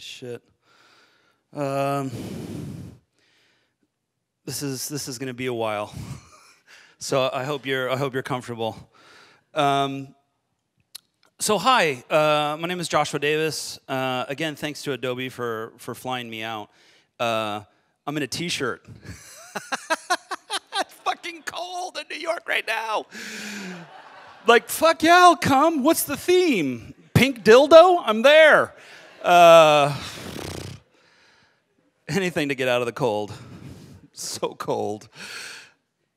Shit. Um, this is this is going to be a while, so I hope you're I hope you're comfortable. Um, so hi, uh, my name is Joshua Davis. Uh, again, thanks to Adobe for for flying me out. Uh, I'm in a t-shirt. it's fucking cold in New York right now. Like fuck yeah, I'll come. What's the theme? Pink dildo? I'm there. Uh, anything to get out of the cold. So cold.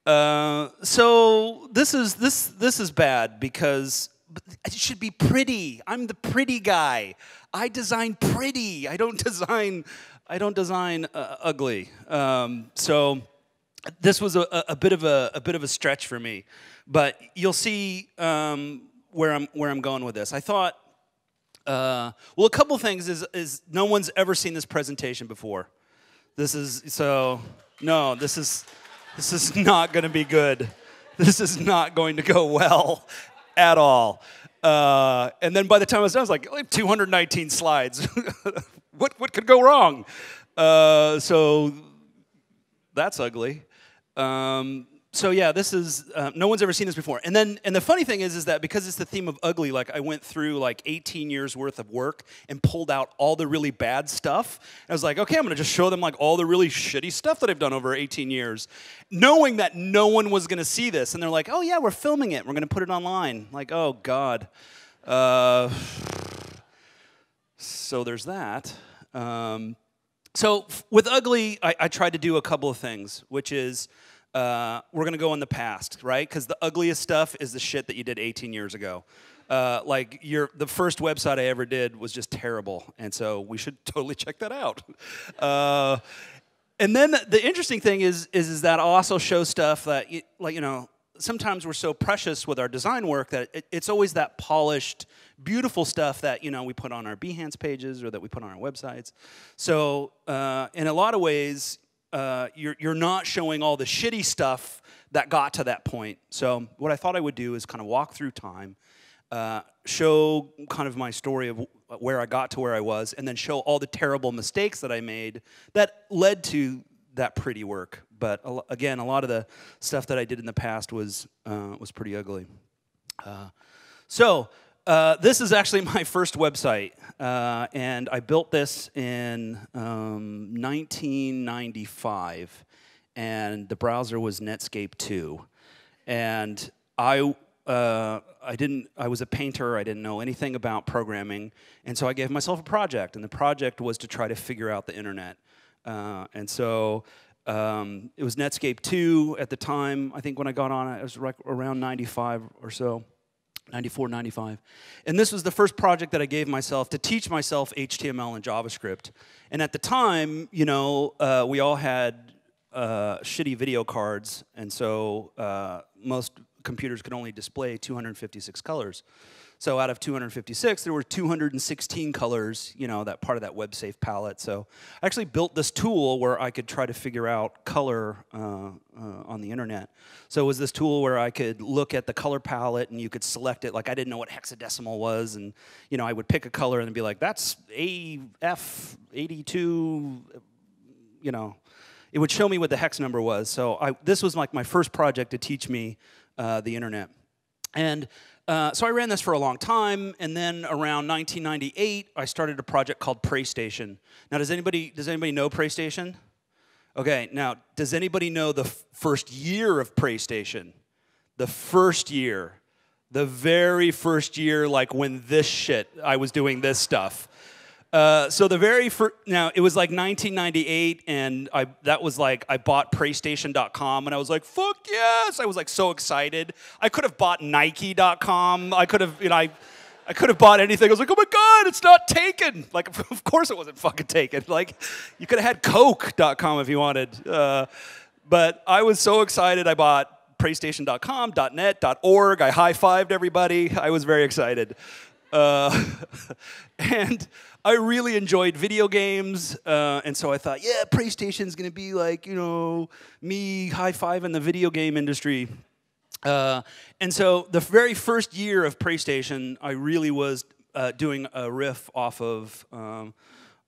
Uh, so this is this this is bad because it should be pretty. I'm the pretty guy. I design pretty. I don't design. I don't design uh, ugly. Um, so this was a, a bit of a, a bit of a stretch for me, but you'll see um, where I'm where I'm going with this. I thought uh, well, a couple things is, is no one's ever seen this presentation before. This is so no, this is this is not going to be good. This is not going to go well at all. Uh, and then by the time I was done, I was like, like 219 slides. what what could go wrong? Uh, so that's ugly. Um, so yeah, this is uh, no one's ever seen this before. And then and the funny thing is is that because it's the theme of ugly, like I went through like 18 years worth of work and pulled out all the really bad stuff. I was like, okay, I'm gonna just show them like all the really shitty stuff that I've done over 18 years, knowing that no one was gonna see this. And they're like, oh yeah, we're filming it. We're gonna put it online. Like, oh god. Uh, so there's that. Um, so with ugly, I, I tried to do a couple of things, which is uh, we're to go in the past, right? Because the ugliest stuff is the shit that you did 18 years ago. Uh, like your the first website I ever did was just terrible, and so we should totally check that out. Uh, and then the, the, interesting thing is, is is that I'll also show stuff that you, like you know sometimes we're so precious with our design work that it, it's always that polished, beautiful stuff that you know we put on our Behance pages or that we put on our websites. So uh, in a lot of ways, uh, you're, you're not showing all the shitty stuff that got to that point. So, what I thought I would do is kind of walk through time, uh, show kind of my story of where I got to where I was, and then show all the terrible mistakes that I made that led to that pretty work. But again, a lot of the stuff that I did in the past was, uh, was pretty ugly. Uh, so, uh, this is actually my first website, uh, and I built this in um, 1995, and the browser was Netscape 2, and I. Uh, I didn't. I was a painter. I didn't know anything about programming, and so I gave myself a project. And the project was to try to figure out the internet. Uh, and so um, it was Netscape 2 at the time. I think when I got on it, it was around 95 or so. 94, 95. And this was the first project that I gave myself to teach myself HTML and JavaScript. And at the time, you know, uh, we all had uh, shitty video cards, and so uh, most computers could only display 256 colors. So out of 256, there were 216 colors, you know, that part of that WebSafe palette. So I actually built this tool where I could try to figure out color uh, uh, on the internet. So it was this tool where I could look at the color palette and you could select it. Like I didn't know what hexadecimal was, and you know, I would pick a color and be like, "That's AF82," you know. It would show me what the hex number was. So I, this was like my first project to teach me uh, the internet. And uh, so I ran this for a long time, and then around 1998, I started a project called PrayStation. Now, does anybody does anybody know PrayStation? Okay, now does anybody know the first year of PrayStation? The first year, the very first year, like when this shit, I was doing this stuff. Uh, so the very first, now it was like 1998, and I that was like I bought PrayStation.com, and I was like, "Fuck yes!" I was like so excited. I could have bought Nike.com. I could have, you know, I, I could have bought anything. I was like, oh my God, it's not taken. Like, of course it wasn't fucking taken. Like, you could have had Coke.com if you wanted. Uh, but I was so excited. I bought PrayStation.com, .net, .org. I high-fived everybody. I was very excited. Uh, and I really enjoyed video games, uh, and so I thought, yeah, PrayStation's gonna be like, you know, me high five in the video game industry. Uh, and so the very first year of PrayStation, I really was uh, doing a riff off of um,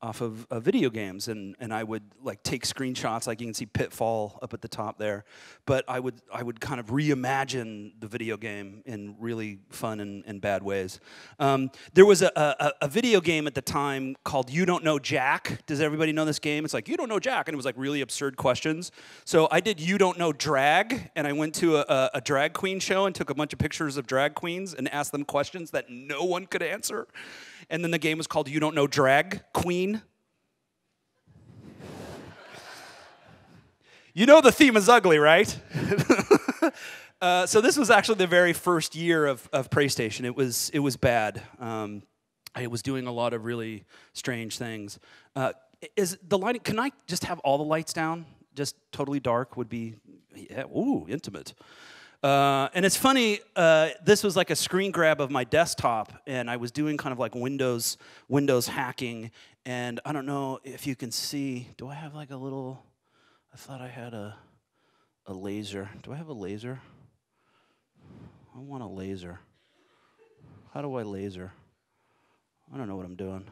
off of uh, video games and, and I would like take screenshots like you can see Pitfall up at the top there but I would I would kind of reimagine the video game in really fun and, and bad ways. Um, there was a, a, a, video game at the time called You Don't Know Jack. Does everybody know this game? It's like You Don't Know Jack and it was like really absurd questions. So I did You Don't Know Drag and I went to a, a drag queen show and took a bunch of pictures of drag queens and asked them questions that no one could answer. And then the game was called You Don't Know Drag Queen. You know the theme is ugly, right? uh, so this was actually the very first year of, of PrayStation. It was it was bad. Um, I was doing a lot of really strange things. Uh, is the lighting? Can I just have all the lights down? Just totally dark would be, yeah, ooh, intimate. Uh, and it's funny, uh, this was like a screen grab of my desktop, and I was doing kind of like Windows Windows hacking. And I don't know if you can see. Do I have like a little? I thought I had a a laser. Do I have a laser? I want a laser. How do I laser? I don't know what I'm doing.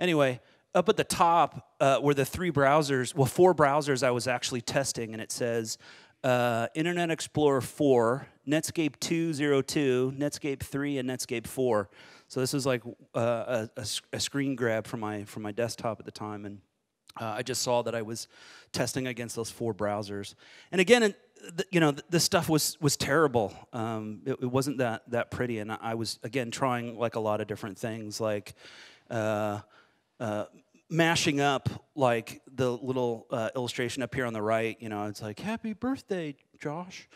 Anyway, up at the top uh, were the three browsers, well, four browsers I was actually testing, and it says uh, Internet Explorer 4, Netscape 202, Netscape 3, and Netscape 4. So this is like uh, a, a, a, screen grab from my from my desktop at the time, and uh, I just saw that I was testing against those four browsers. And again, you know, this stuff was was terrible. Um, it, it, wasn't that that pretty, and I was again trying like a lot of different things, like. Uh, uh, mashing up like the little uh, illustration up here on the right. You know, it's like "Happy Birthday, Josh,"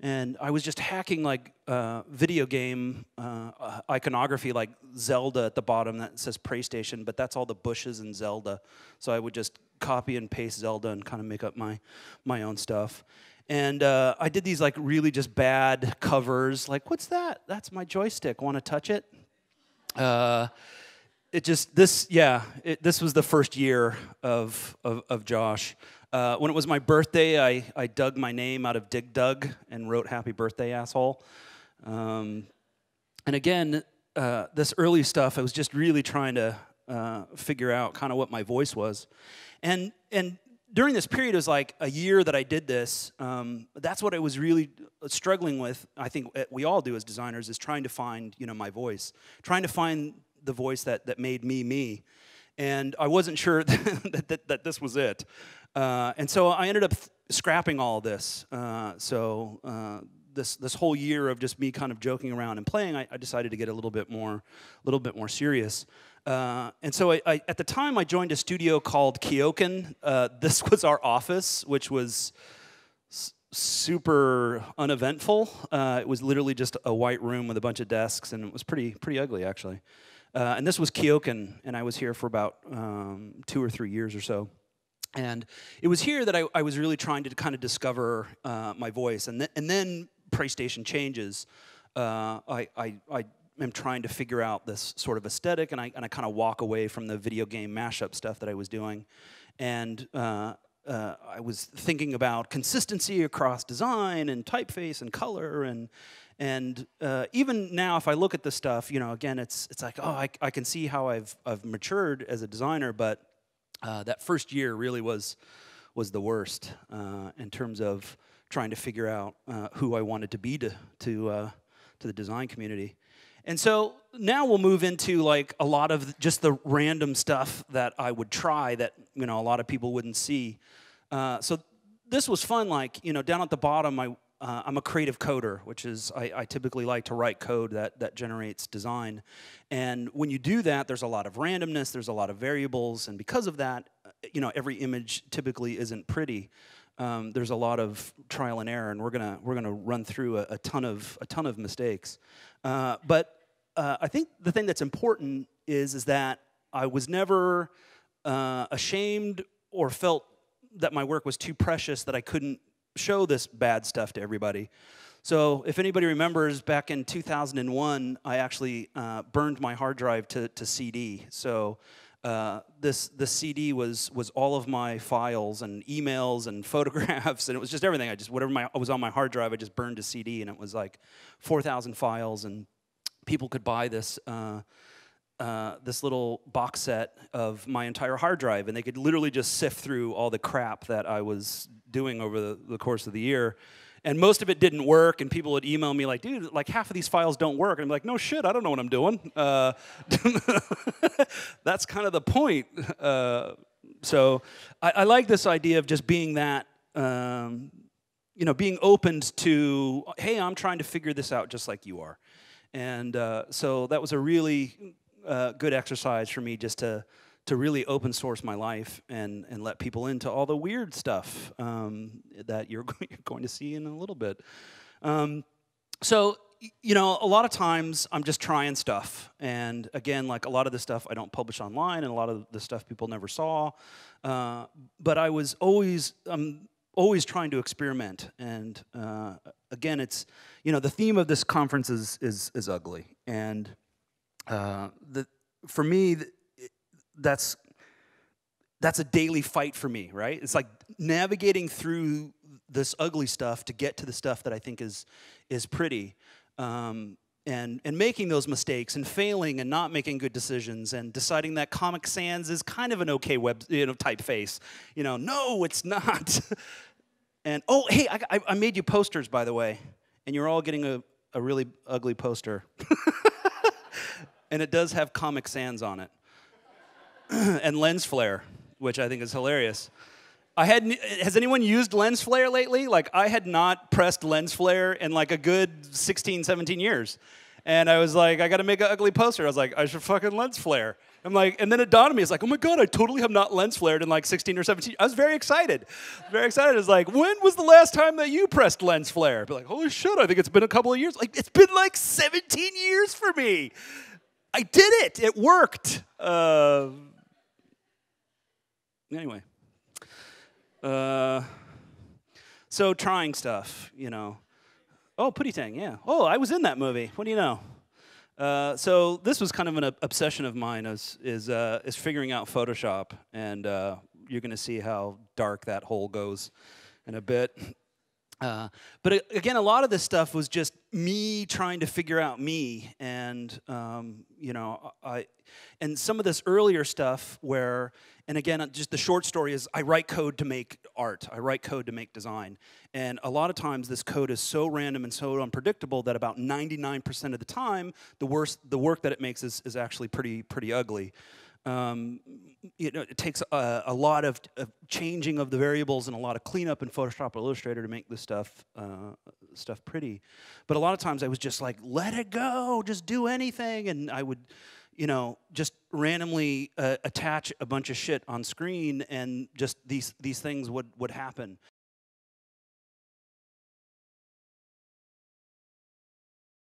and I was just hacking like uh, video game uh, iconography, like Zelda at the bottom that says PrayStation, but that's all the bushes in Zelda. So I would just copy and paste Zelda and kind of make up my my own stuff. And uh, I did these like really just bad covers. Like, what's that? That's my joystick. Want to touch it? Uh, it just this yeah it, this was the first year of of, of Josh. Uh, when it was my birthday, I, I dug my name out of Dig Dug and wrote "Happy Birthday, asshole." Um, and again, uh, this early stuff, I was just really trying to uh, figure out kind of what my voice was, and and during this period, it was like a year that I did this. Um, that's what I was really struggling with. I think we all do as designers is trying to find you know my voice, trying to find the voice that, that made me me. And I wasn't sure that, that, that this was it. Uh, and so I ended up scrapping all this. Uh, so uh, this, this whole year of just me kind of joking around and playing, I, I decided to get a little bit more, a little bit more serious. Uh, and so I, I, at the time, I joined a studio called Kioken. Uh, this was our office, which was super uneventful. Uh, it was literally just a white room with a bunch of desks, and it was pretty pretty ugly actually. Uh, and this was Kioken, and I was here for about um, two or three years or so. And it was here that I, I was really trying to kind of discover uh, my voice. And, th- and then PrayStation changes. Uh, I, I, I am trying to figure out this sort of aesthetic, and I, and I kind of walk away from the video game mashup stuff that I was doing. And uh, uh, I was thinking about consistency across design and typeface and color and and uh, even now, if I look at this stuff, you know, again, it's it's like, oh, I, I can see how I've I've matured as a designer, but uh, that first year really was was the worst uh, in terms of trying to figure out uh, who I wanted to be to to uh, to the design community. And so now we'll move into like a lot of just the random stuff that I would try that you know a lot of people wouldn't see. Uh, so this was fun. Like you know, down at the bottom, I uh, I'm a creative coder, which is I, I, typically like to write code that that generates design. And when you do that, there's a lot of randomness, there's a lot of variables, and because of that, uh, you know, every image typically isn't pretty. Um, there's a lot of trial and error, and we're gonna we're gonna run through a, a ton of a ton of mistakes. Uh, but uh, I think the thing that's important is is that I was never uh, ashamed or felt that my work was too precious that I couldn't show this bad stuff to everybody. So, if anybody remembers, back in 2001, I actually uh, burned my hard drive to, to CD. So, uh, this this CD was was all of my files and emails and photographs, and it was just everything. I just whatever my was on my hard drive, I just burned to CD, and it was like 4,000 files, and people could buy this. Uh, uh, this little box set of my entire hard drive, and they could literally just sift through all the crap that I was doing over the, the course of the year. And most of it didn't work, and people would email me like, "Dude, like half of these files don't work." And I'm like, "No shit, I don't know what I'm doing." Uh, that's kind of the point. Uh, so I, I, like this idea of just being that. Um, you know, being opened to, hey, I'm trying to figure this out just like you are. And uh, so that was a really uh, good exercise for me just to to really open source my life and and let people into all the weird stuff um, that you're, going to see in a little bit. Um, so you know, a lot of times I'm just trying stuff, and again, like a lot of the stuff I don't publish online, and a lot of the stuff people never saw. Uh, but I was always um, always trying to experiment, and uh, again, it's you know the theme of this conference is is, is ugly, and uh, the, for me, that's that's a daily fight for me, right? It's like navigating through this ugly stuff to get to the stuff that I think is is pretty, um, and and making those mistakes and failing and not making good decisions and deciding that Comic Sans is kind of an okay web you know typeface. You know, no, it's not. and oh, hey, I, I made you posters by the way, and you're all getting a, a really ugly poster. and it does have Comic Sans on it, and lens flare, which I think is hilarious. I had has anyone used lens flare lately? Like I had not pressed lens flare in like a good 16, 17 years. And I was like, I got to make an ugly poster. I was like, I should fucking lens flare. I'm like, and then it dawned on me, it's like, oh my god, I totally have not lens flared in like 16 or 17. I was very excited, very excited. It's like, when was the last time that you pressed lens flare? Be like, holy shit, I think it's been a couple of years. Like, it's been like 17 years for me. I did it. It worked. Uh, anyway. Uh, so trying stuff, you know. Oh, Pootie Tang, yeah. Oh, I was in that movie. What do you know? Uh, so this was kind of an obsession of mine is is, uh, is figuring out Photoshop, and uh, you're going to see how dark that hole goes in a bit. Uh, but again, a lot of this stuff was just me trying to figure out me, and um, you know, I, and some of this earlier stuff where, and again, just the short story is I write code to make art, I write code to make design, and a lot of times this code is so random and so unpredictable that about 99% of the time, the worst, the work that it makes is, is actually pretty pretty ugly. Um, you know, it takes a, a lot of, of, changing of the variables and a lot of cleanup in Photoshop or Illustrator to make this stuff uh, stuff pretty. But a lot of times I was just like, let it go, just do anything, and I would, you know, just randomly uh, attach a bunch of shit on screen, and just these these things would would happen.